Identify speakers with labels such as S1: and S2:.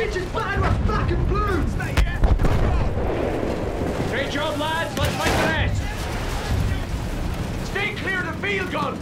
S1: bitches flying with black and blue! Stay here!
S2: Great job, lads. Let's fight the rest.
S1: Stay clear of the field guns!